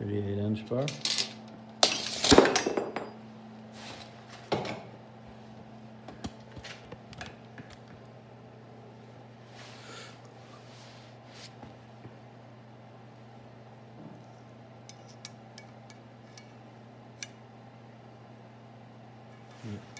38 inch bar. Yeah.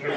Sure.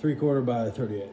Three quarter by 38.